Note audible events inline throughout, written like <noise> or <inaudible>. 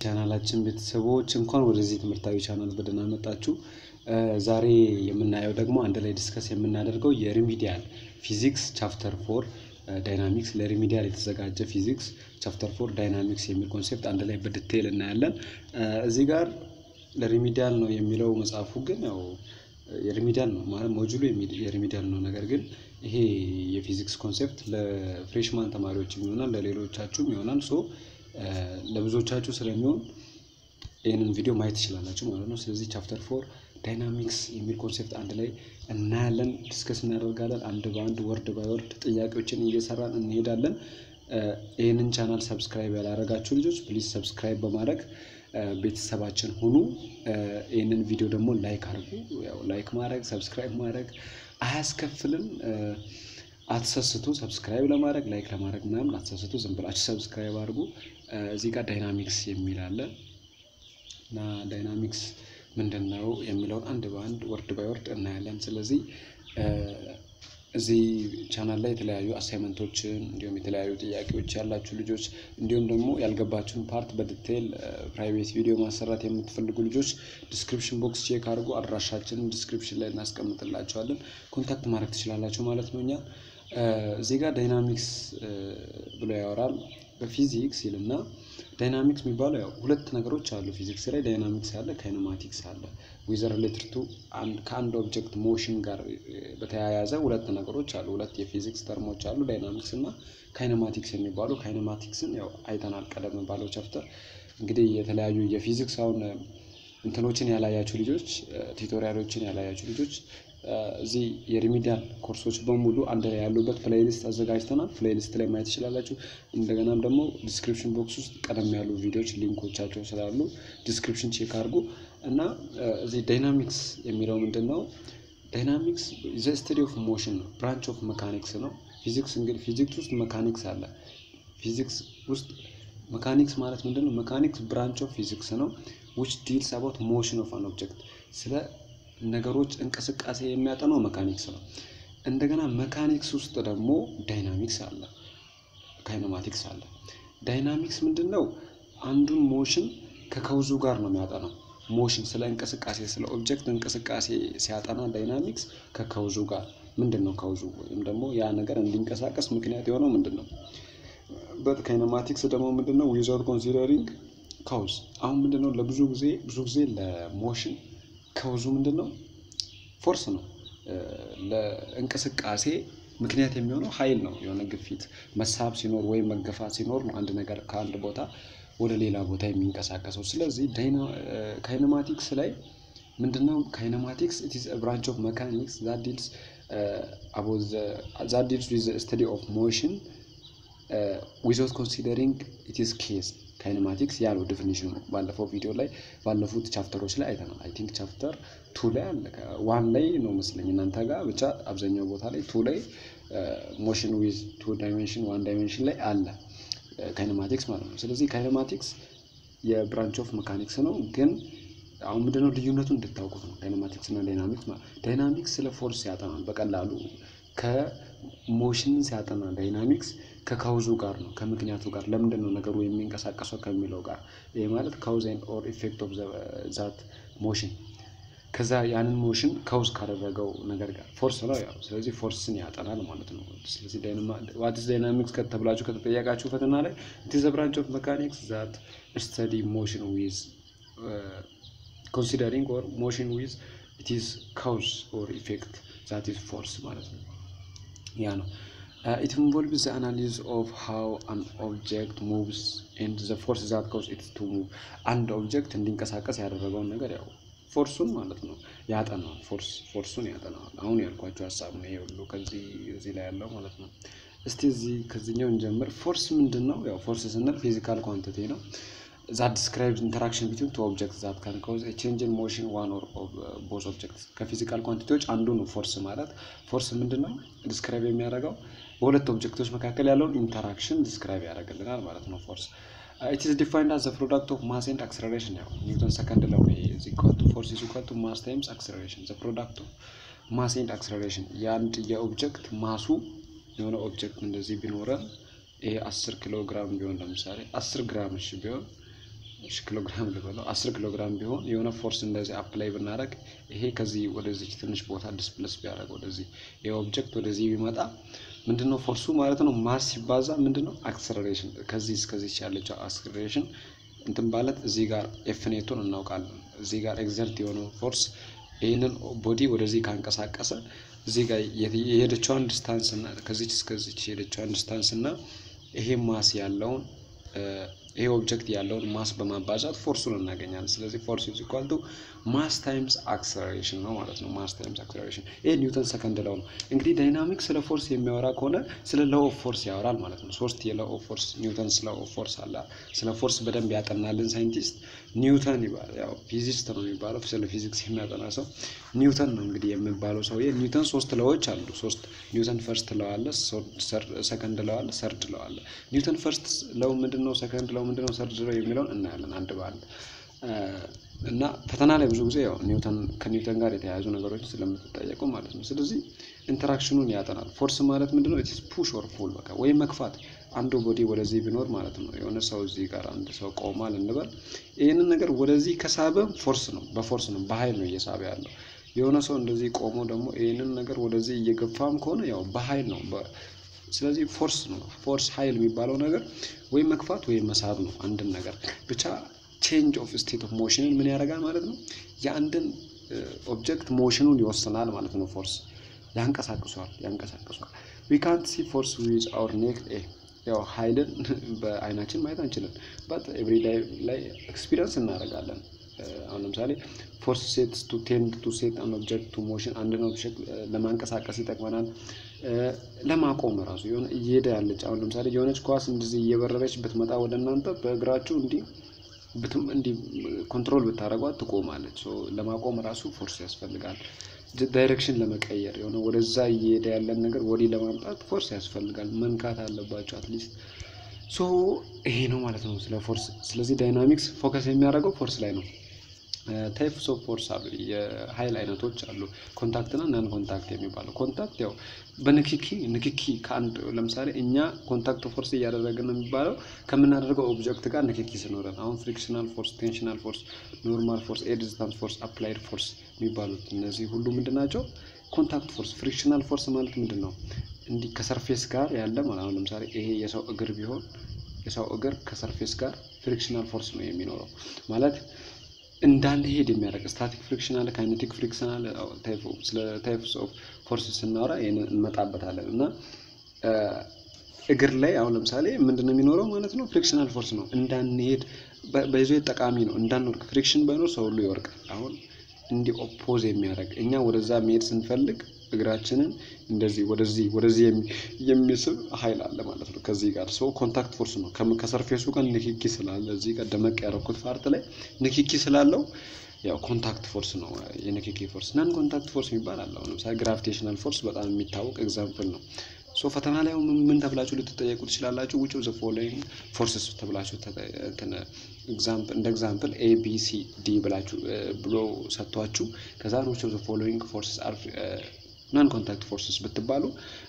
ቻናላችን ቤተሰቦች እንኳን ወደዚህ ትምህርታዊ ቻናል በደህና መጣችሁ። ዛሬ የምናየው ደግሞ አንድ ላይ discuss የምናደርገው የ remedial physics chapter four dynamics ለ remedial የተዘጋጀ physics chapter four dynamics የሚል concept አንድ ላይ በ detail እናያለን። እዚህ ጋር ለ remedial ነው የሚለው መጽሐፉ ግን ያው የ remedial ነው ማለት module ኡ የ remedial ነው። ነገር ግን ይሄ የ physics concept ለ freshman ተማሪዎችም ይሆናል ለሌሎቻችሁም ይሆናል። so ለብዙዎቻችሁ ስለሚሆን ይህንን ቪዲዮ ማየት ትችላላችሁ ማለት ነው። ስለዚህ chapter four dynamics የሚል concept አንድ ላይ እናያለን፣ discuss እናደርጋለን። አንድ በአንድ word by word ጥያቄዎችን እየሰራን እንሄዳለን። ይህንን ቻናል subscribe ያላረጋችሁ ልጆች please subscribe በማድረግ ቤተሰባችን ሁኑ። ይህንን ቪዲዮ ደግሞ like አድርጉ። like ማድረግ subscribe ማድረግ አያስከፍልም። አትሰስቱ። subscribe ለማድረግ like ለማድረግ ምናምን አትሰስቱ። ዝም ብላችሁ subscribe አድርጉ። እዚህ ጋር dynamics የሚል አለ እና dynamics ምንድን ነው የሚለውን አንድ በአንድ word by word እናያለን። ስለዚህ እዚህ ቻናል ላይ የተለያዩ assignment ኦችን እንዲሁም የተለያዩ ጥያቄዎች ያላችሁ ልጆች እንዲሁም ደግሞ ያልገባችሁን part በ detail private ቪዲዮ ማሰራት የምትፈልጉ ልጆች description box check አድርጉ። አድራሻችንን description ላይ እናስቀምጥላቸዋለን። contact ማድረግ ትችላላችሁ ማለት ነው። እኛ እዚህ ጋር dynamics ብሎ ያወራል በፊዚክስ ይልና dynamics የሚባለው ያው ሁለት ነገሮች አሉ ፊዚክስ ላይ dynamics አለ፣ kinematics አለ። with related ከአንድ object motion ጋር በተያያዘ ሁለት ነገሮች አሉ። ሁለት የ physics term ኦች አሉ፣ dynamics እና kinematics የሚባሉ kinematics ን ያው አይተናል ቀደም ባለው chapter። እንግዲህ የተለያዩ የፊዚክስ አሁን እንትኖችን ያላያችሁ ልጆች tutorial ኦችን ያላያችሁ ልጆች እዚህ የ remedial course ኦች በሙሉ አንድ ላይ ያሉበት playlist አዘጋጅተናል። playlist ላይ ማየት ትችላላችሁ። እንደገናም ደግሞ description box ውስጥ ቀደም ያሉ ቪዲዮዎች link ኦቻቸው ስላሉ description check አድርጉ እና እዚህ dynamics የሚለው ምንድን ነው? dynamics the study of motion ነው፣ branch of mechanics ነው። ፊዚክስ እንግዲህ ፊዚክስ ውስጥ mechanics አለ። ፊዚክስ ውስጥ mechanics ማለት ምንድን ነው? mechanics branch of physics ነው which deals about motion of an object ስለ ነገሮች እንቅስቃሴ የሚያጠናው mechanics ነው። እንደገና mechanics ውስጥ ደግሞ dynamics አለ፣ kinematics አለ። dynamics ምንድን ነው? አንዱን motion ከ cause ኡ ጋር ነው የሚያጠናው። motion ስለ እንቅስቃሴ ስለ object እንቅስቃሴ ሲያጠና dynamics ከ cause ኡ ጋር ምንድን ነው cause ኡ ወይም ደግሞ ያ ነገር እንዲንቀሳቀስ ምክንያት የሆነው ምንድን ነው? but kinematics ደግሞ ምንድን ነው? without considering cause አሁን ምንድን ነው ለብዙ ጊዜ ብዙ ጊዜ ለ motion cause ኡ ምንድን ነው? force ነው። ለእንቅስቃሴ ምክንያት የሚሆነው ኃይል ነው። የሆነ ግፊት መሳብ ሲኖር ወይም መገፋት ሲኖር ነው አንድ ነገር ከአንድ ቦታ ወደ ሌላ ቦታ የሚንቀሳቀሰው። ስለዚህ kinematics ላይ ምንድነው? kinematics it is branch of mechanics that deals with study of motion without considering its cause kinematics ያለው definition ኡ ባለፈው ቪዲዮ ላይ ባለፉት chapter ኦች ላይ አይተናል። I think chapter two ላይ አለ። one ላይ ነው መስለኝ። እናንተ ጋር ብቻ አብዛኛው ቦታ ላይ two ላይ motion with two dimension one dimension ላይ አለ። kinematics ማለት ነው። ስለዚህ kinematics የ branch of mechanics ነው። ግን አሁን ምንድነው ልዩነቱን እንድታውቁት ነው። kinematics እና dynamics ማለት dynamics ስለ force ያጠናል። በቀላሉ ከሞሽንን ሲያጠና ዳይናሚክስ ከካውዙ ጋር ነው ከምክንያቱ ጋር። ለምንድን ነው ነገሩ የሚንቀሳቀሰው ከሚለው ጋር? ይህ ማለት cause and or effect of that motion። ከዛ ያንን motion cause ካደረገው ነገር ጋር force ነው ያው። ስለዚህ force ን ያጠናል ማለት ነው። ስለዚህ what's dynamics ከተብላችሁ ከተጠየቃችሁ ፈተና ላይ it's branch of mechanics that study motion with considering or motion with its cause or effect that is force ማለት ነው። ያ ነው it involves the analysis of how an object moves and the force that cause it to move አንድ object እንዲንቀሳቀስ ያደረገውን ነገር ያው force ኡን ማለት ነው ያጠናዋል። force force ኡን ያጠናዋል። አሁን ያልኳቸው ሀሳብ ነው ይሄ ሁሉ ከዚህ እዚህ ላይ ያለው ማለት ነው። እስቲ እዚህ ከዚህኛው እንጀምር። force ምንድን ነው? ያው force ስንል physical quantity ነው that describes interaction between two object that can a change in motion one or both object ከ physical quantity ዎች አንዱ ነው force ማለት። force ምንድን ነው describe የሚያደርገው በሁለት object ኦች መካከል ያለውን interaction describe ያደርግልናል ማለት ነው። force it is defined as product of mass and acceleration ያው ኒውተን second law is force is equal to mass times acceleration the product of mass and acceleration የአንድ የ object mass ኡ የሆነ object እንደዚህ ቢኖረን ይሄ አስር ኪሎ ግራም ቢሆን ለምሳሌ አስር ግራም እሺ ቢሆን ኪሎ ግራም ልበለው አስር ኪሎ ግራም ቢሆን የሆነ force እንደዚህ apply ብናደረግ ይሄ ከዚህ ወደዚህ ትንሽ ቦታ displace ቢያደርግ ወደዚህ ይሄ object ወደዚህ ቢመጣ ምንድነው force ኡ ማለት ነው። mass ሲባዛ ምንድነው acceleration ከዚህ እስከዚህ ያለችው acceleration እንትን ማለት እዚህ ጋር ኤፍኔቱን እናውቃለን። እዚህ ጋር exert የሆነው force ይህንን body ወደዚህ ካንቀሳቀሰ እዚህ ጋር የሄደችዋን distance እና ከዚች እስከዚች የሄደችዋን distance እና ይሄ mass ያለውን ይሄ object ያለውን mass በማባዛት force ኡን እናገኛለን። ስለዚህ force is equal to mass times acceleration ነው ማለት ነው። mass times acceleration ይሄ ኒውተን second law ነው። እንግዲህ dynamics ስለ force የሚያወራ ከሆነ ስለ law of force ያወራል ማለት ነው። ሶስት የ law of force Newton's law of force አለ። ስለ force በደንብ ያጠናልን ሳይንቲስት ኒውተን ይባላል። ያው physicist ነው የሚባለው ስለ ፊዚክስ የሚያጠና ሰው ኒውተን ነው እንግዲህ የሚባለው ሰውዬ። ኒውተን ሶስት law ዎች አሉ። ሶስት ኒውተን first law አለ፣ second law አለ፣ third law አለ። ኒውተን first law ምንድን ነው? second law ምንድን ነው? third law የሚለውን እናያለን አንድ በአንድ እና ፈተና ላይ ብዙ ጊዜ ያው ኒውተን ከኒውተን ጋር የተያያዙ ነገሮችን ስለምትጠየቁ ማለት ነው። ስለዚህ interaction ኡን ያጠናል። force ማለት ምንድነው? it's push or pull በቃ ወይም መግፋት። አንዱ body ወደዚህ ቢኖር ማለት ነው የሆነ ሰው እዚህ ጋር አንድ ሰው ቆሟል እንበል። ይህንን ነገር ወደዚህ ከሳበ force ነው፣ በ force ነው፣ በኃይል ነው እየሳበ ያለው። የሆነ ሰው እንደዚህ ቆሞ ደግሞ ይህንን ነገር ወደዚህ እየገፋም ከሆነ ያው በኃይል ነው። ስለዚህ force ነው። force ኃይል የሚባለው ነገር ወይም መግፋት ወይም መሳብ ነው። አንድን ነገር ብቻ change of state of motion ን ምን ያደርጋል ማለት ነው። የአንድን object motion ኡን ይወስናል ማለት ነው። force ያንቀሳቅሷል ያንቀሳቅሷል። ዊ ካንት ሲ ፎርስ ዊዝ አወር ኔክድ ኤ ያው ኃይልን <laughs> በአይናችን ማየት አንችልም። but every ላይ experience እናደርጋለን። አሁን ለምሳሌ force set to tend to set an object to motion አንድን object ለማንቀሳቀስ ይጠቅመናል። ለማቆም ራሱ የሆነ እየሄደ ያለች አሁን ለምሳሌ የሆነች ኳስ እንደዚህ እየበረረች ብትመጣ ወደ እናንተ በእግራችሁ እንዲህ control ብታደርጓት ትቆማለች። ለማቆም ራሱ force ያስፈልጋል። direction ለመቀየር የሆነ ወደዛ እየሄደ ያለን ነገር ወዲህ ለማምጣት force ያስፈልጋል። መንካት አለባቸው at least። so ይሄ ነው ማለት ነው ስለ force። ስለዚህ dynamics focus የሚያደርገው force ላይ ነው። types of force አሉ፣ የኃይል አይነቶች አሉ። contact non contact የሚባለው contact ያው በንክኪ ንክኪ ከአንድ ለምሳሌ እኛ contact force እያደረግን ነው የሚባለው ከምናደርገው object ጋር ንክኪ ስኖረን፣ አሁን frictional force፣ tensional force፣ normal force፣ air resistance force፣ applied force የሚባሉት እነዚህ ሁሉ ምንድን ናቸው? contact force። frictional force ማለት ምንድን ነው? እንዲህ ከ surface ጋር ያለ ማለት አሁን ለምሳሌ ይሄ የሰው እግር ቢሆን የሰው እግር ከ surface ጋር frictional force ነው የሚኖረው ማለት እንዳንሄድ የሚያደርግ static friction አለ፣ kinetic friction አለ። ስለ types of force ስናወራ ይህንን እንመጣበታለን እና እግር ላይ አሁን ለምሳሌ ምንድን ነው የሚኖረው ማለት ነው frictional force ነው። እንዳንሄድ በይዞ ጠቃሚ ነው። እንዳንወድቅ friction ባይኖር ሰው ሁሉ ይወድቃል። አሁን እንዲህ oppose የሚያደርግ እኛ ወደዛ መሄድ ስንፈልግ እግራችንን እንደዚህ ወደዚህ ወደዚህ የሚስብ ኃይል አለ ማለት ነው። ከዚህ ጋር ሰው contact force ነው። ከ surface ኡ ጋር ንክኪ ስላለ እዚህ ጋር ደመቅ ያደረኩት part ላይ ንክኪ ስላለው ያው contact force ነው የንክኪ force። non contact force የሚባል አለ። ለምሳሌ gravitational force በጣም የሚታወቅ example ነው። so ፈተና ላይ ምን ተብላችሁ ልትጠየቁ ትችላላችሁ? which the following forces ተብላችሁ እንደ example A B C D ብላችሁ ብሎ ሰጥቷችሁ ከዛ which the following forces are non contact forces ብትባሉ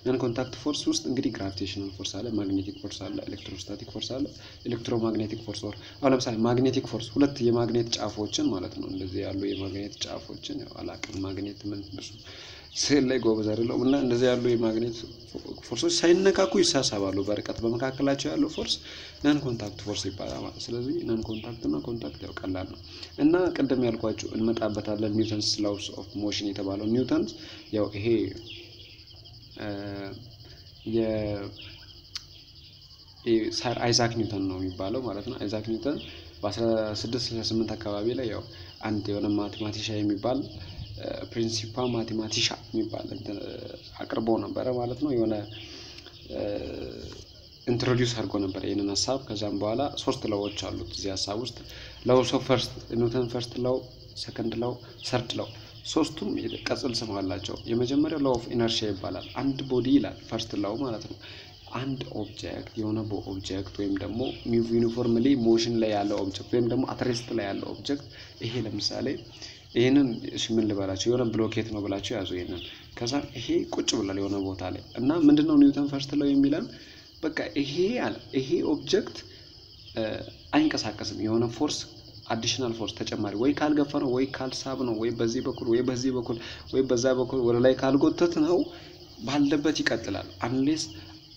non contact force ውስጥ እንግዲህ gravitational force አለ፣ magnetic force አለ፣ electrostatic force አለ፣ electromagnetic force ወር አሁን ለምሳሌ magnetic force ሁለት የማግኔት ጫፎችን ማለት ነው። እንደዚህ ያሉ የማግኔት ጫፎችን ያው አላቅም ማግኔት ምን ስዕል ላይ ጎበዝ አይደለሁም እና እንደዚህ ያሉ የማግኔት force ኦች ሳይነካኩ ይሳሳባሉ በርቀት በመካከላቸው ያለው force non contact force ይባላል ማለት ስለዚህ non contact እና contact ያው ቀላል ነው። እና ቅድም ያልኳቸው እንመጣበታለን Newton's laws of motion የተባለው Newton's ያው ይሄ Sir አይዛክ ኒውተን ነው የሚባለው ማለት ነው። አይዛክ ኒውተን በ1668 አካባቢ ላይ ያው አንድ የሆነ Mathematica የሚባል Principia Mathematica የሚባል አቅርቦ ነበረ ማለት ነው። የሆነ introduce አድርጎ ነበር ይህንን ሀሳብ። ከዛም በኋላ ሶስት law ዎች አሉት እዚህ ሀሳብ ውስጥ law so first ኒውተን first law፣ second law፣ third law ሶስቱም ቀጽል ስም አላቸው። የመጀመሪያው law of inertia ይባላል። አንድ body ይላል first law ማለት ነው። አንድ object የሆነ object ወይም ደግሞ uniformly motion ላይ ያለው object ወይም ደግሞ at rest ላይ ያለው ኦብጀክት ይሄ ለምሳሌ ይህንን ምን ልበላቸው የሆነ ብሎኬት ነው ብላቸው ያዙ። ይሄንን ከዛ ይሄ ቁጭ ብሏል የሆነ ቦታ ላይ እና ምንድን ነው ኒውተን first law የሚለን በቃ ይሄ አለ ይሄ object አይንቀሳቀስም። የሆነ force additional force ተጨማሪ ወይ ካልገፋ ነው ወይ ካልሳብ ነው ወይ በዚህ በኩል ወይ በዚህ በኩል ወይ በዛ በኩል ወደ ላይ ካልጎተት ነው ባለበት ይቀጥላል። unless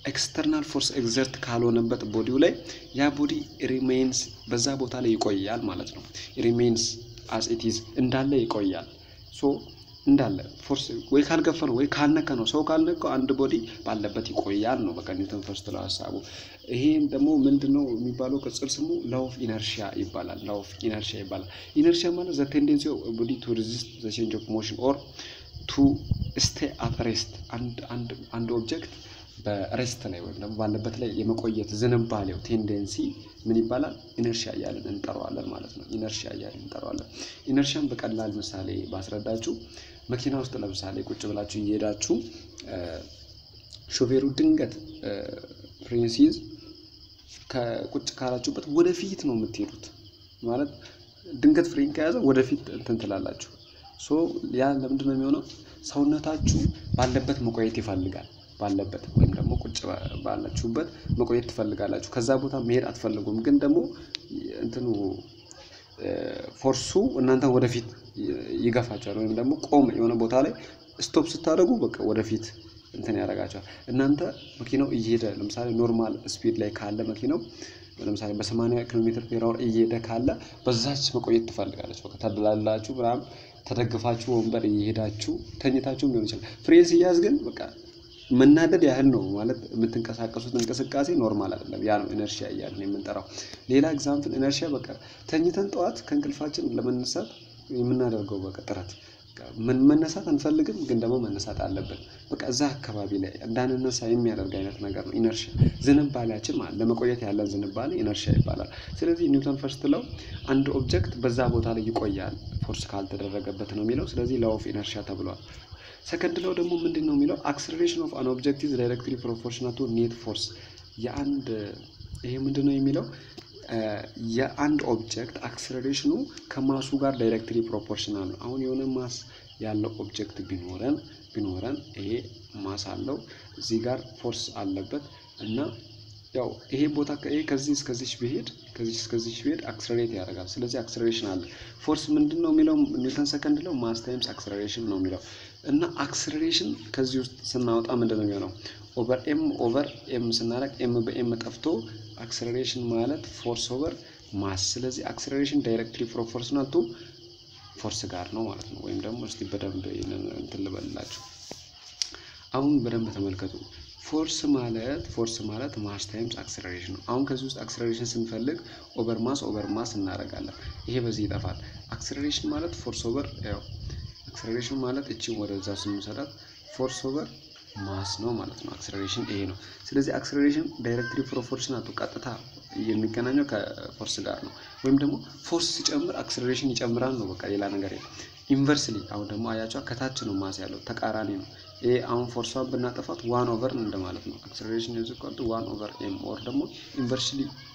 external force exert ካልሆነበት body ው ላይ ያ body remains በዛ ቦታ ላይ ይቆያል ማለት ነው። remains as it is እንዳለ ይቆያል። so እንዳለ force ወይ ካልገፋ ነው ወይ ካልነካ ነው። ሰው ካልነካው አንድ body ባለበት ይቆያል ነው በቃ ኒውተን first law ሀሳቡ። ይሄን ደግሞ ምንድን ነው የሚባለው ቅጽል ስሙ law of inertia ይባላል። law of inertia ይባላል። inertia ማለት the tendency of body to resist the change of motion or to stay at rest አንድ object በ rest ላይ ወይም ደግሞ ባለበት ላይ የመቆየት ዝንባሌው tendency ምን ይባላል? inertia እያልን እንጠራዋለን ማለት ነው። inertia እያልን እንጠራዋለን። inertia ን በቀላል ምሳሌ ባስረዳችሁ መኪና ውስጥ ለምሳሌ ቁጭ ብላችሁ እየሄዳችሁ ሾፌሩ ድንገት ፍሬን ሲይዝ ከቁጭ ካላችሁበት ወደፊት ነው የምትሄዱት። ማለት ድንገት ፍሬን ከያዘ ወደፊት እንትን ትላላችሁ። so ያ ለምንድን ነው የሚሆነው? ሰውነታችሁ ባለበት መቆየት ይፈልጋል ባለበት ወይም ደግሞ ቁጭ ባላችሁበት መቆየት ትፈልጋላችሁ። ከዛ ቦታ መሄድ አትፈልጉም። ግን ደግሞ እንትኑ force ኡ እናንተ ወደፊት ይገፋችኋል። ወይም ደግሞ ቆም የሆነ ቦታ ላይ stop ስታደርጉ በቃ ወደፊት እንትን ያደርጋችኋል። እናንተ መኪናው እየሄደ ለምሳሌ normal speed ላይ ካለ መኪናው ለምሳሌ በሰማንያ ኪሎ ሜትር per hour እየሄደ ካለ በዛች መቆየት ትፈልጋላችሁ። በቃ ተደላድላችሁ ምናምን ተደግፋችሁ ወንበር እየሄዳችሁ ተኝታችሁም ሊሆን ይችላል። ፍሬን ሲያዝ ግን በቃ መናደድ ያህል ነው ማለት የምትንቀሳቀሱት እንቅስቃሴ normal አይደለም። ያ ነው inertia እያልን የምንጠራው። ሌላ example inertia በቃ ተኝተን ጠዋት ከእንቅልፋችን ለመነሳት የምናደርገው በቃ ጥረት መነሳት አንፈልግም፣ ግን ደግሞ መነሳት አለብን። በቃ እዛ አካባቢ ላይ እንዳንነሳ የሚያደርግ አይነት ነገር ነው inertia። ዝንባሌያችን ማለት ለመቆየት ያለን ዝንባሌ inertia ይባላል። ስለዚህ ኒውተን first law አንድ object በዛ ቦታ ላይ ይቆያል force ካልተደረገበት ነው የሚለው። ስለዚህ law of inertia ተብሏል። second law ደግሞ ምንድን ነው የሚለው acceleration of an object is directly proportional to net force። የአንድ ይሄ ምንድን ነው የሚለው የአንድ object acceleration ኑ ከ mass ኡ ጋር directly proportional ነው። አሁን የሆነ mass ያለው object ቢኖረን ቢኖረን ይሄ mass አለው እዚህ ጋር force አለበት እና ያው ይሄ ቦታ ይሄ ከዚህ እስከዚች ብሄድ ከዚህ እስከዚች ብሄድ accelerate ያደርጋል። ስለዚህ acceleration አለ። force ምንድን ነው የሚለው ኒውተን second law mass times acceleration ነው የሚለው እና acceleration ከዚህ ውስጥ ስናወጣ ምንድን ነው የሚሆነው? over m over m ስናደርግ m በ m ጠፍቶ acceleration ማለት force over mass። ስለዚህ acceleration directly proportional to force ጋር ነው ማለት ነው። ወይም ደግሞ እስቲ በደንብ እንትን ልበልላችሁ። አሁን በደንብ ተመልከቱ። force ማለት force ማለት mass times acceleration ነው። አሁን ከዚህ ውስጥ acceleration ስንፈልግ over mass over mass እናደርጋለን። ይሄ በዚህ ይጠፋል። acceleration ማለት force over ያው acceleration ማለት እቺን ወደዛ ስንሰራት force over mass ነው ማለት ነው። acceleration ይሄ ነው። ስለዚህ acceleration directly proportional ቀጥታ የሚገናኘው ከ force ጋር ነው። ወይም ደግሞ force ሲጨምር acceleration ይጨምራል ነው። በቃ ሌላ ነገር የለም። inversely አሁን ደግሞ አያቸዋ ከታች ነው mass ያለው ተቃራኒ ነው። ይሄ አሁን force ኧን ብናጠፋት one over እንደማለት ነው። to one over m or ደግሞ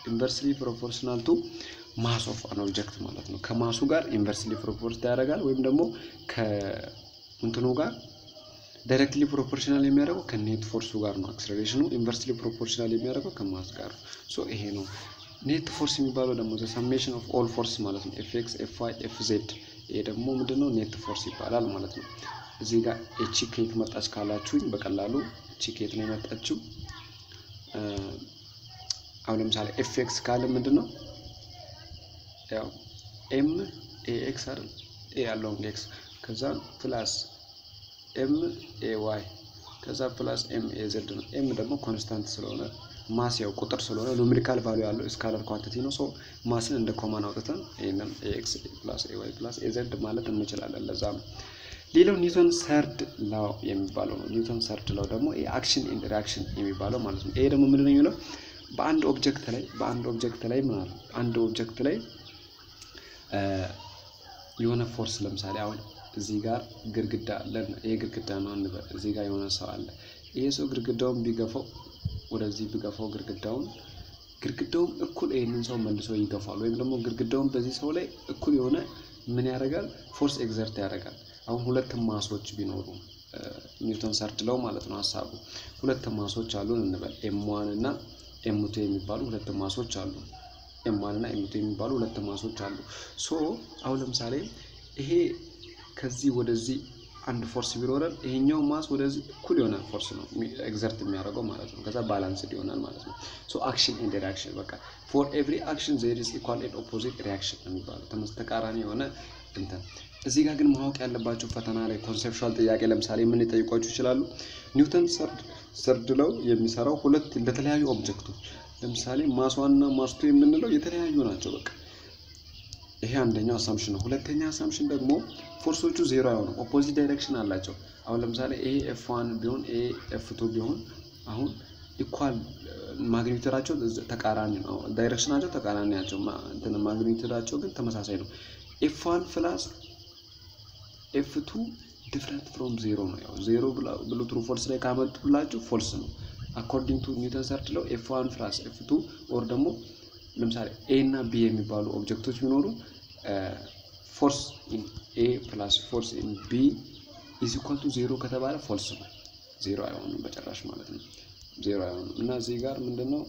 inversely proportional to mass of an object ማለት ነው። ከ mass ኡ ጋር inversely proport ያደርጋል ወይም ደግሞ ከእንትኑ ጋር directly proportional የሚያደርገው ከ net force ኡ ጋር ነው። acceleration ኑ inversely proportional የሚያደርገው ከ mass ጋር ነው። so ይሄ ነው net force የሚባለው ደግሞ summation of all force ማለት ነው። F x F y F z ይሄ ደግሞ ምንድነው net force ይባላል ማለት ነው። እዚህ ጋር እቺ ከየት መጣች ካላችሁኝ በቀላሉ እቺ ከየት ነው የመጣችው? አሁን ለምሳሌ F x ካለ ምንድን ነው ያው m a x አይደል a ያለው x ከዛ plus m a y ከዛ plus m a z ነው። m ደግሞ constant ስለሆነ mass ያው ቁጥር ስለሆነ numerical value ያለው scalar quantity ነው። so mass ን እንደ common አውጥተን ይህንን x plus a y plus a z ማለት እንችላለን። ለዛ ነው። ሌላው ኒውተን third law የሚባለው ነው። ኒውተን third law ደግሞ የ action and reaction የሚባለው ማለት ነው። ይሄ ደግሞ ምንድን የሚለው በአንድ object ላይ በአንድ object ላይ ማለት አንድ object ላይ የሆነ force ለምሳሌ አሁን እዚህ ጋር ግድግዳ አለ። ይሄ ግድግዳ ነው እንበል። እዚህ ጋር የሆነ ሰው አለ። ይሄ ሰው ግድግዳውን ቢገፋው ወደዚህ ቢገፋው ግድግዳውን ግድግዳውን እኩል ይህንን ሰው መልሶ ይገፋል። ወይም ደግሞ ግድግዳውን በዚህ ሰው ላይ እኩል የሆነ ምን ያደርጋል? force exert ያደርጋል። አሁን ሁለት mass ኦች ቢኖሩ ኒውተን third ማለት ነው ሀሳቡ። ሁለት mass ኦች አሉን እንበል M one እና M two የሚባሉ ሁለት mass ኦች አሉ። M one እና M two የሚባሉ ሁለት mass ኦች አሉ። so አሁን ለምሳሌ ይሄ ከዚህ ወደዚህ አንድ force ቢኖረን ይሄኛው mass ወደዚህ እኩል የሆነ force ነው exert የሚያደርገው ማለት ነው። ከዛ balance ይሆናል ማለት ነው። so action and reaction በቃ for every action there is equal and opposite reaction ነው የሚባለው ተቃራኒ የሆነ እንትን። እዚህ ጋር ግን ማወቅ ያለባቸው ፈተና ላይ conceptual ጥያቄ ለምሳሌ ምን ሊጠይቋችሁ ይችላሉ? ኒውተን third third law የሚሰራው ሁለት ለተለያዩ object ኦች ለምሳሌ mass one እና mass two የምንለው የተለያዩ ናቸው በቃ ይሄ አንደኛው assumption ነው። ሁለተኛ assumption ደግሞ force ኦቹ ዜሮ አይሆኑም፣ opposite direction አላቸው። አሁን ለምሳሌ ይሄ F one ቢሆን ይሄ F two ቢሆን አሁን equal magnitude ኣቸው ተቃራኒ ነው፣ direction ኣቸው ተቃራኒ ናቸው። magnitude ኣቸው ግን ተመሳሳይ ነው። F one plus F two different from zero ነው። ያው ዜሮ ብሎ true false ላይ ካመጡላችሁ false ነው። according to ኒውተን third law F one plus F two or ደግሞ ለምሳሌ A እና B የሚባሉ object ኦች ቢኖሩ force in A plus force in B is equal to zero ከተባለ false ነው። ዜሮ አይሆንም በጭራሽ ማለት ነው። ዜሮ አይሆንም እና እዚህ ጋር ምንድነው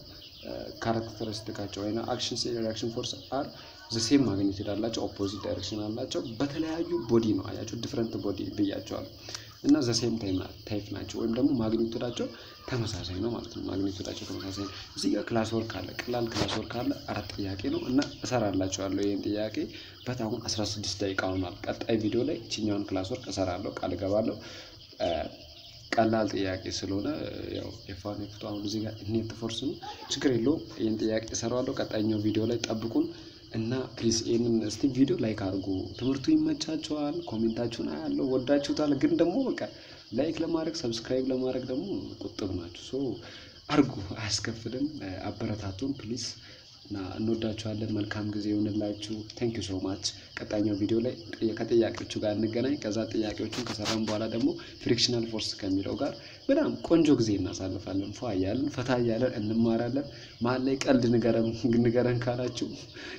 characteristic ኣቸው ወይ action ሴ reaction force are the same magnitude አላቸው፣ opposite direction አላቸው። በተለያዩ body ነው ያያቸው፣ different body ብያቸዋለሁ እና the same type ናቸው ወይም ደግሞ magnitude ኣቸው ተመሳሳይ ነው ማለት ነው። magnitude ኣቸው ተመሳሳይ ነው። እዚህ ጋር class work አለ፣ ቀላል class work አለ። አራት ጥያቄ ነው እና እሰራላችኋለሁ ይህን ጥያቄ በጣም 16 ደቂቃ ሆኗል። ቀጣይ ቪዲዮ ላይ እችኛውን class work እሰራለሁ፣ ቃል እገባለሁ። ቀላል ጥያቄ ስለሆነ ያው F one F two አሁን እዚህ ጋር net force ነው፣ ችግር የለውም። ይህን ጥያቄ እሰራዋለሁ። ቀጣይኛው ቪዲዮ ላይ ጠብቁን እና please ይህንን እስቲ ቪዲዮ like አድርጉ። ትምህርቱ ይመቻቸዋል። comment ኣችሁን አያለው፣ ወዳችሁታል። ግን ደግሞ በቃ like ለማድረግ subscribe ለማድረግ ደግሞ ቁጥብ ናችሁ። so አርጉ፣ አያስከፍልም። አበረታቱን please እና እንወዳችኋለን። መልካም ጊዜ ይሆንላችሁ። thank you so much። ቀጣኛው ቪዲዮ ላይ ከጥያቄዎቹ ጋር እንገናኝ። ከዛ ጥያቄዎቹን ከሰራን በኋላ ደግሞ frictional force ከሚለው ጋር በጣም ቆንጆ ጊዜ እናሳልፋለን። ፏ እያለን ፈታ እያለን እንማራለን። መሀል ላይ ቀልድ <laughs> ንገረን ካላችሁ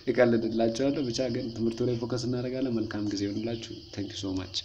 እቀልድላችኋለሁ። ብቻ ግን ትምህርቱ ላይ focus እናደርጋለን። መልካም ጊዜ ይሆንላችሁ። thank you so much